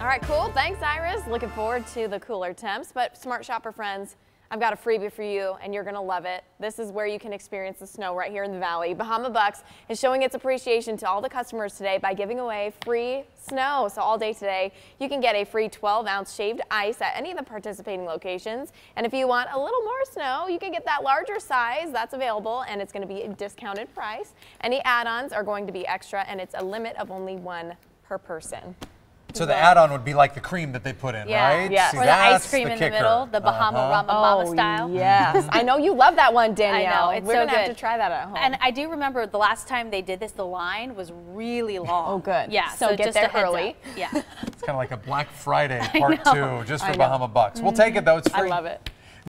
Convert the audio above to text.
All right, cool. Thanks, Iris. Looking forward to the cooler temps. But smart shopper friends, I've got a freebie for you and you're gonna love it. This is where you can experience the snow right here in the valley. Bahama Buck's is showing its appreciation to all the customers today by giving away free snow. So all day today, you can get a free 12 ounce shaved ice at any of the participating locations. And if you want a little more snow, you can get that larger size that's available and it's gonna be a discounted price. Any add-ons are going to be extra and it's a limit of only one per person. So the add-on would be like the cream that they put in, Yeah. right? Yes. See, Or the ice that's cream the in the kicker. middle, the Bahama Uh-huh. Rama Mama style. Yes, I know you love that one, Danielle. I know, it's We're so gonna have to try that at home. And I do remember the last time they did this, the line was really long. Oh, good. Yeah, So so, get just there early. up. Yeah. It's kind of like a Black Friday part two, just for. Bahama Buck's. We'll take it though. It's free. I love it.